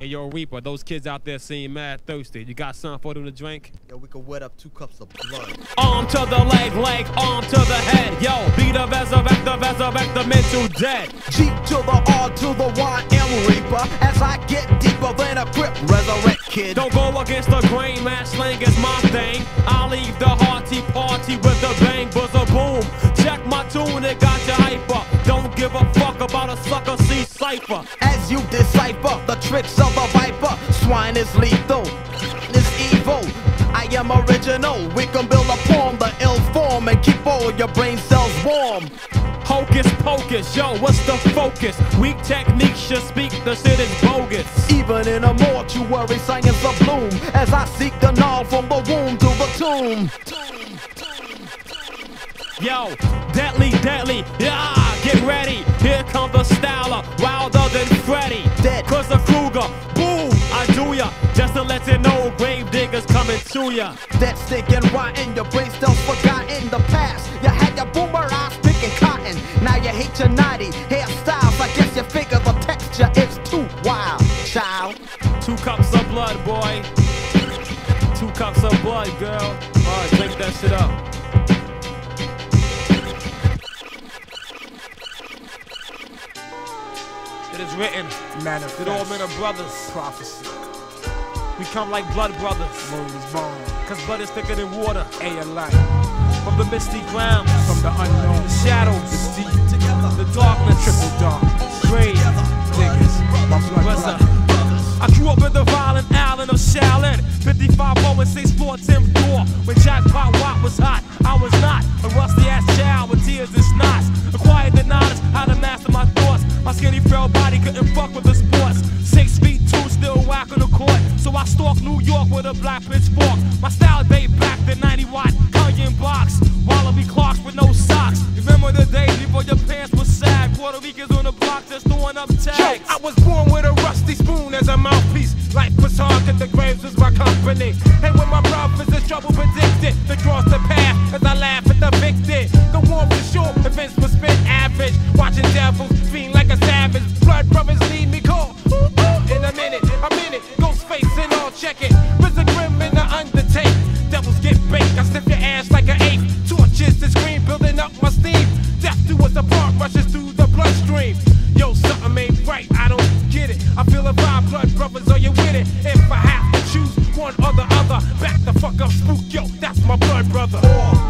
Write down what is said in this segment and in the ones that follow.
Hey, yo, Reaper, those kids out there seem mad thirsty. You got something for them to drink? Yo, we could wet up two cups of blood. Arm to the leg, leg, arm to the head. Yo, be the resurrect, the resurrect the mental dead. G to the R to the Y M Reaper. As I get deeper than a grip, resurrect kid. Don't go against the grain, man. Slang is my thing. I'll leave the hearty party with a bang, buzz a boom. Check my tune, it got you hyper. Don't give a fuck about a sucker C cipher. As you decipher the tricks of the viper, swine is lethal. It's evil. I am original. We can build upon the ill form and keep all your brain cells warm. Hocus pocus, yo, what's the focus? Weak techniques should speak, the shit is. Even in a mortuary, science of bloom. As I seek the null from the womb to the tomb. Yo, deadly, deadly, yeah, get ready. Here comes the styler, wilder than Freddy. Dead. Cause the Krueger, boom, I do ya. Just to let you know, grave diggers coming to ya. That stick and rotten, your brain cells forgotten the past. You had your boomer eyes picking cotton. Now you hate your naughty Two cups of blood, boy. Two cups of blood, girl. Alright, drink that shit up. It is written Manifest. that all men are brothers. Prophecy. We come like blood brothers. Word is born. Cause blood is thicker than water. A light. From the misty grounds, From the unknown. the shadows, It's deep. the darkness, Triple dark. grave. Diggers. My blood What's up? I grew up in the violent island of Shaolin. 55 0 and 6 4 10 4. When Jackpot Watt was hot, I was not a rusty ass child with tears and snots. Acquired the knowledge how to master my thoughts. My skinny frail body couldn't fuck with the sports. Six feet two, still whack on the court. So I stalked New York with a black pitchfork. My style date back to 90 watt Cunyon box. Wallabee Clarks with no socks. Remember the days before your pants were sag. Puerto Ricans on the block just throwing up Yo, tags. I was born with a spoon as a mouthpiece. Life was hard, cause the graves was my company. And when my brothers is trouble predicted, the cross the path as I laugh at the victim. The warmth is short, events were spent average. Watching devils, blood brothers, are you with it? If I have to choose one or the other, back the fuck up, spook, yo, that's my blood brother. All,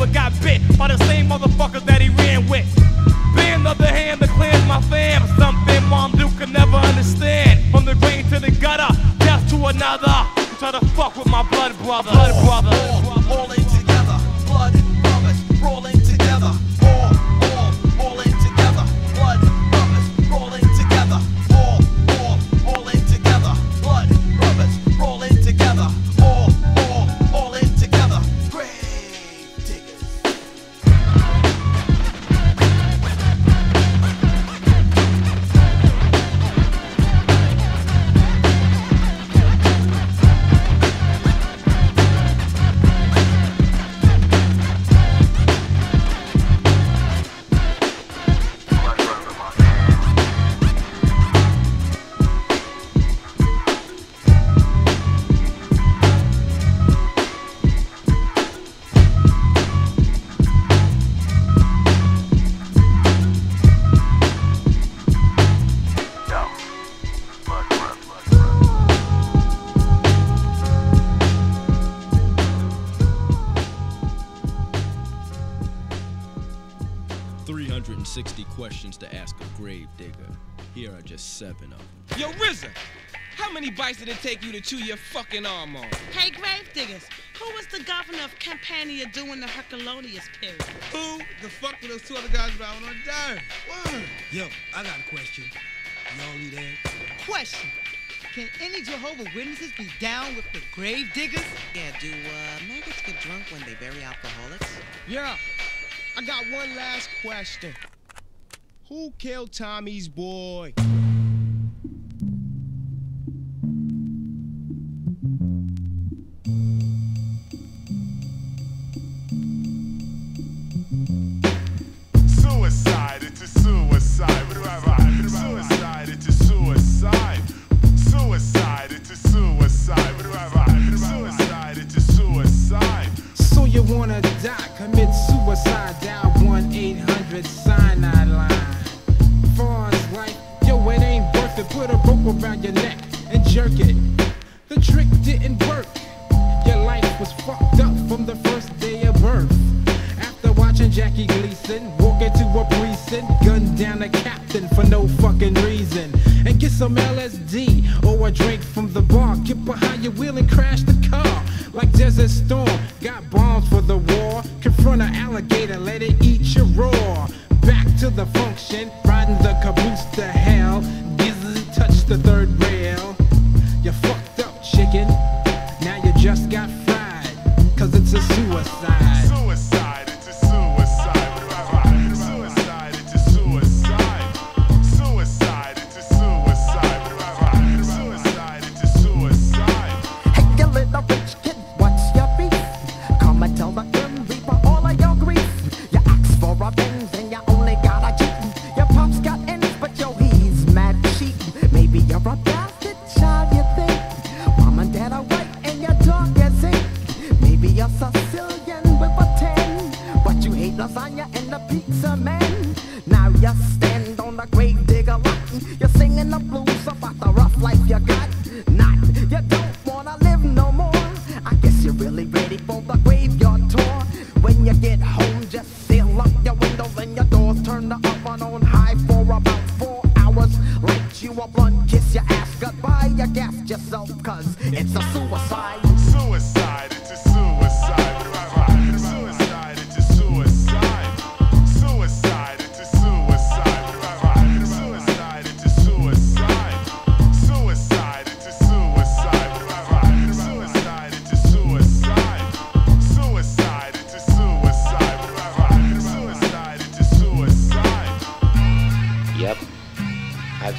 but got bit by the same motherfuckers that he ran with. Being the hand, the clan's my fam. Something Mom Duke could never understand. From the grain to the gutter, death to another. Try to fuck with my blood brother. Blood brother. All, all, all digger. Here are just seven of them. Yo, RZA, how many bites did it take you to chew your fucking arm off? Hey, Gravediggaz, who was the governor of Campania during the Herculaneous period? Who the fuck were those two other guys driving on dirt? Word. Yo, I got a question. Y'all need that? Question. Can any Jehovah Witnesses be down with the grave diggers? Yeah, do uh, maggots get drunk when they bury alcoholics? Yeah. I got one last question. Who killed Tommy's boy? as hell! Didn't touch the third You stand on the great digger rotten. You're singing the blues about the rough life you got.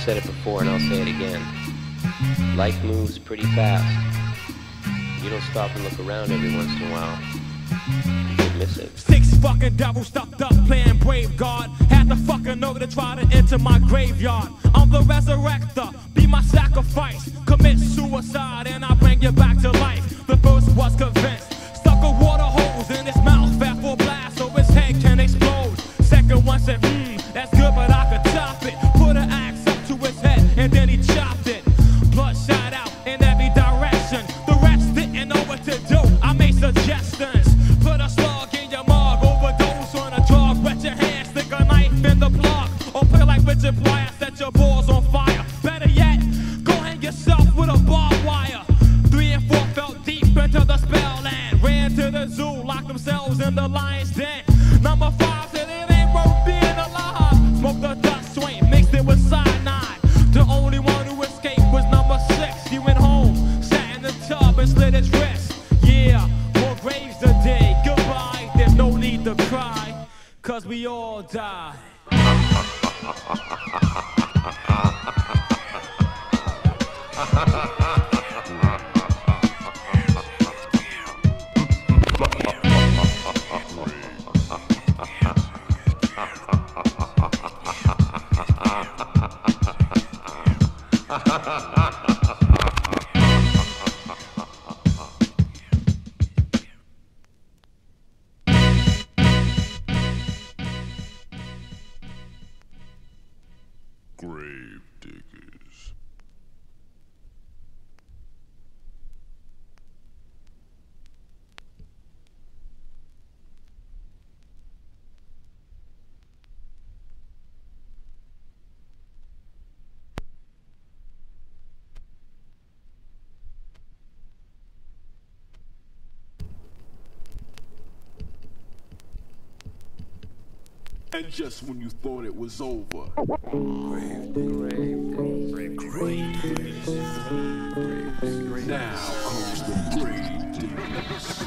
I've said it before and I'll say it again. Life moves pretty fast. You don't stop and look around every once in a while. Six fucking devils stuffed up playing brave guard. Had the fucking over to try to enter my graveyard. I'm the resurrector, be my sacrifice. Commit suicide and I bring you back to life. The first was convinced. Stuck a water hose in his mouth, fat for And just when you thought it was over, now comes the grave diggers.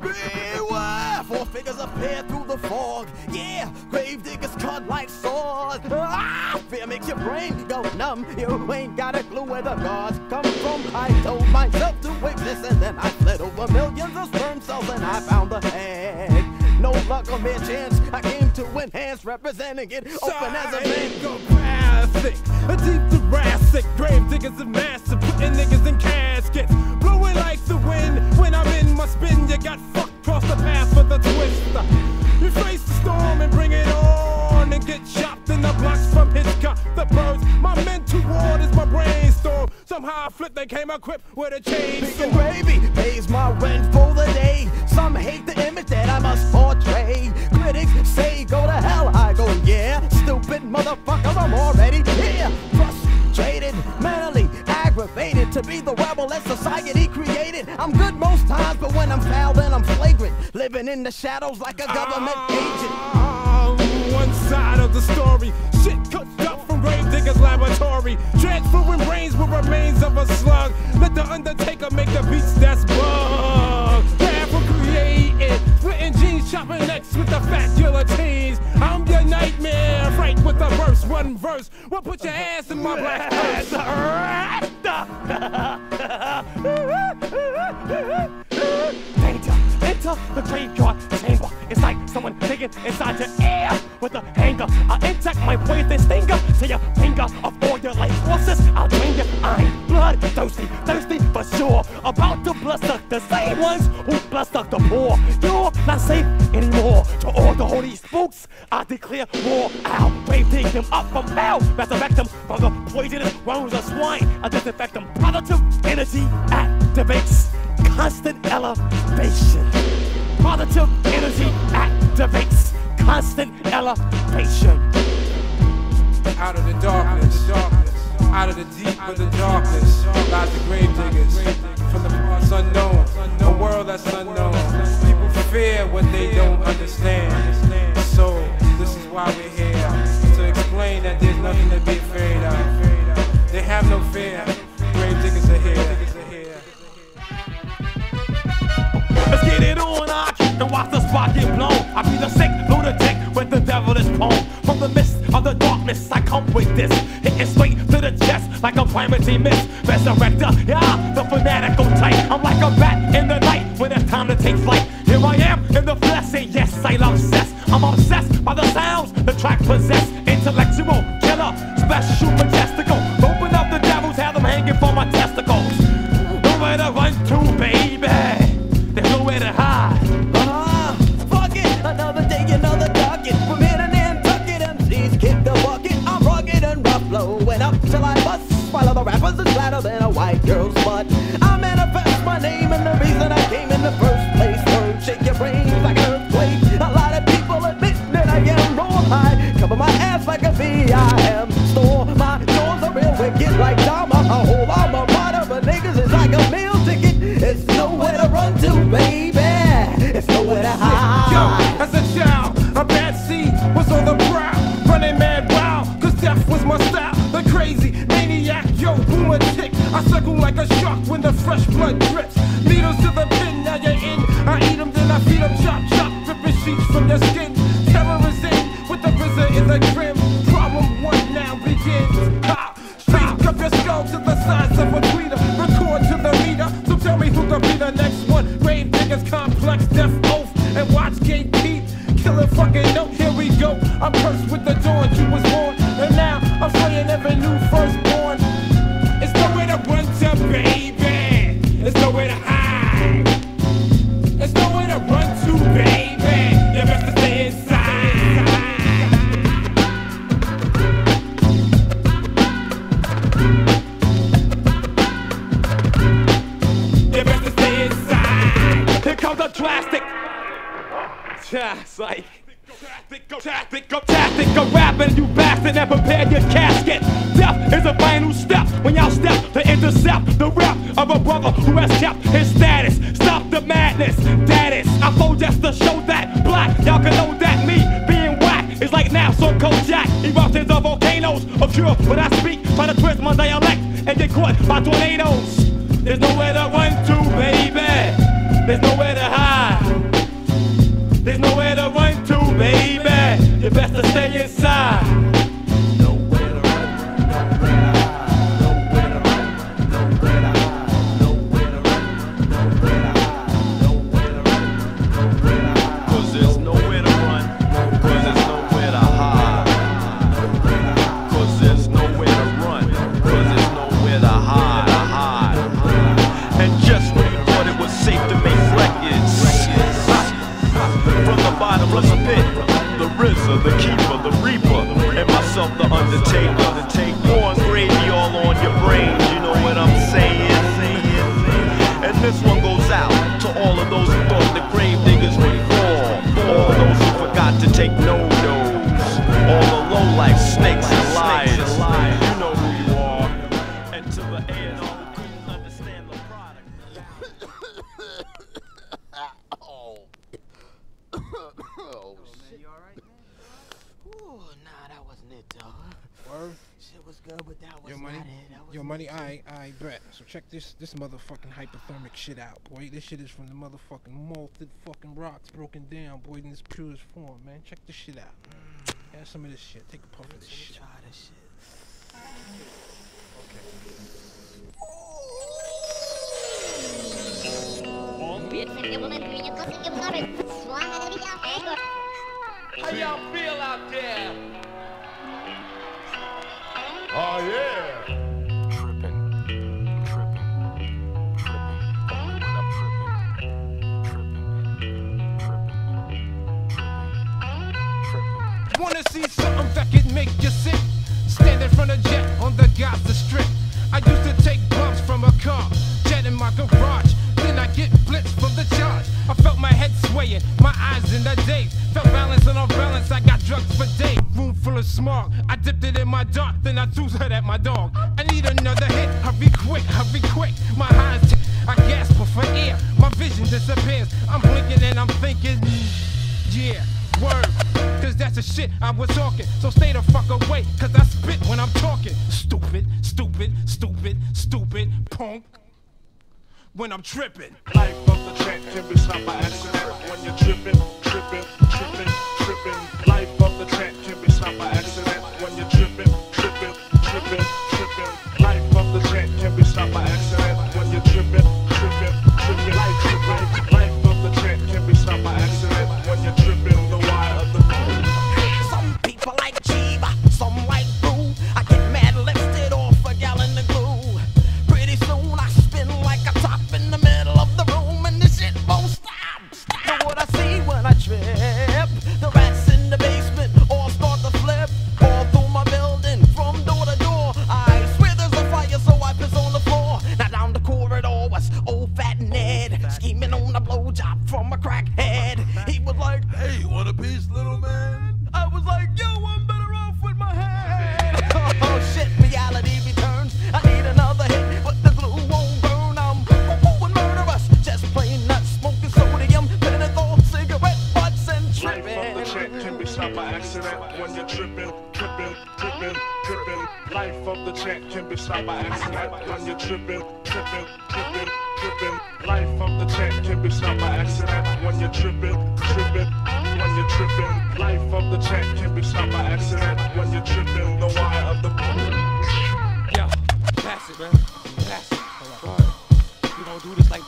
Beware, four figures appear through the fog. Yeah, grave diggers cut like swords. Ah, fear makes your brain go numb. You ain't got a clue where the gods come from. I told myself to exist, and then I fled over millions of sperm cells, and I found the egg. No luck mere chance. I came to enhance, representing it open as a man. A deep thoracic, grave diggers of massive, putting niggas in caskets, blowing like the wind. When I'm in my spin, you got fucked cross the path with a twist. You face the storm and bring it on, and get chopped in the blocks from Hitchcock. The birds, my mental ward is my brainstorm. Somehow I flipped, they came equipped with a Bacon chainsaw. gravy pays my rent for the day. Some hate the image that I must. To be the rebel that society created. I'm good most times, but when I'm foul, then I'm flagrant. Living in the shadows like a government agent. On one side of the story, shit cooked up from grave diggers laboratory, transferring brains with remains of a slug. Let the Undertaker make the beats that's bug. Rapper created, splitting jeans, chopping necks with the fat guillotines. I'm your nightmare, fright with the verse, one verse. Well, put your ass in my black purse. To your finger of all your life forces. I'll drain you. I'm blood thirsty, thirsty for sure. About to blood suck the same ones who blood suck the poor. You're not safe anymore. To all the holy spooks, I declare war. I'll grave dig them up from hell, resurrect them from the poisonous worms of swine. I disinfect them. Positive energy activates constant elevation. Positive energy activates constant elevation. Out of the darkness, out of the deep of the darkness, lies the grave diggers. From the parts unknown, a world that's unknown. People fear what they don't understand. So, this is why we're here to explain that there's nothing to be afraid of. They have no fear. Grave diggers are here. Let's get it on, I and watch the spot get blown. I be the sick lunatic with the devilish poem. From the mist darkness, I come with this. Hitting straight to the chest like a primacy miss. Resurrector, yeah, the fanatical type. I'm like a bat in the night when it's time to take flight. Here I am in the flesh, and yes, I'm obsessed. I'm obsessed by the sounds the track possess. fresh blood drips. Needles to the pin, now you're in. I eat them, then I feed them, chop, chop, ripping sheets from their skin. Terror is in with the visor in the grim. Problem one now begins. Pop, shake up your skull to the size of a tweeter. Record to the meter, so tell me who could be the next one. Grave diggers, complex, death oath, and watch gatekeep. Killing fucking note, here we go. I'm cursed with the the rep of a brother who has kept his status. Stop the madness, that is. I flow just to show that black. Y'all can know that me being whack is like now, so Kojak. Eruptions of volcanoes occur when I speak, try to twist my dialect and get caught by tornadoes. There's nowhere to run to, baby. There's nowhere good, but that was Yo, money. not it. That was Yo, money. I, I bet. So check this, this motherfucking hypothermic shit out, boy. This shit is from the motherfucking malted fucking rocks broken down, boy, in its purest form, man. Check this shit out. Mm. Have some of this shit. Take a puff of this shit. Try this shit. How y'all feel out there? Oh, yeah. Wanna see something that could make you sick? Stand in front of jet on the Gaza Strip. I used to take bumps from a car, jet in my garage. Felt my head swaying, my eyes in the daze. Felt balance and off balance, I got drugs for days. Room full of smog, I dipped it in my dark, then I threw that at my dog. I need another hit, hurry quick, hurry quick. My eyes, I gasp for air, my vision disappears. I'm blinking and I'm thinking, yeah, word. Cause that's the shit I was talking. So stay the fuck away, cause I spit when I'm talking. Stupid, stupid, stupid, stupid, punk. When I'm tripping. Life of the track can be stopped by accident when you're tripping, tripping,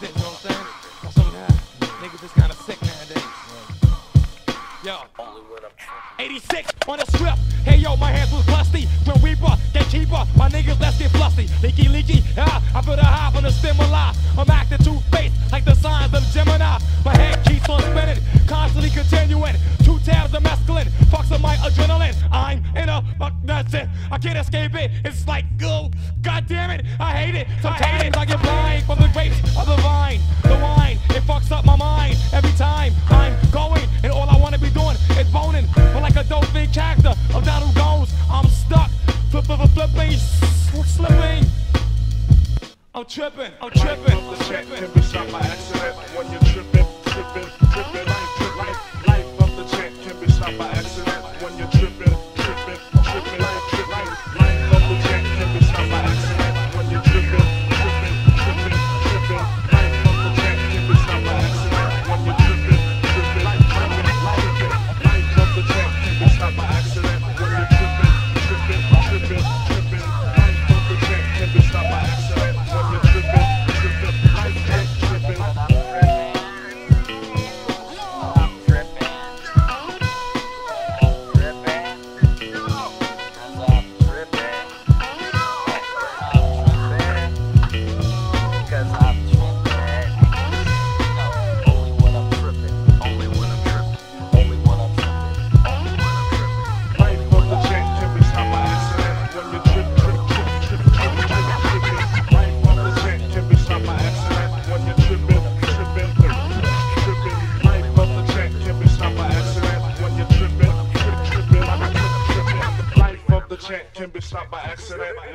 you know what I'm saying? Niggas is kinda sick nowadays. Yo. 86 on the strip. Hey yo, my hands was busty. Grim Reaper, gatekeeper, my niggas let's get flusty. Leaky, leaky, ah, I put a high on the stimuli. I'm acting two faced like the signs of Gemini. My head keeps on spinning, constantly continuing. Two tabs of mescaline, fucks up my adrenaline. I'm in a fuck, that's it. I can't escape it. It's like, oh, god damn it, I hate it. Sometimes I get blind from the grapes of the vine. The wine, it fucks up my mind every time I'm going, and all I be doing is boning. But like a dolphin character of Donald Goines, I'm stuck, flip flip flipping, slipping. I'm tripping, I'm tripping, life of the champ can be stopped by accident when you're tripping, tripping, tripping. Life, life, life of the champ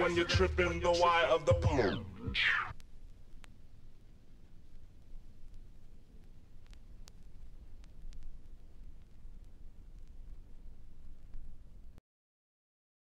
when you're tripping the wire of the pole.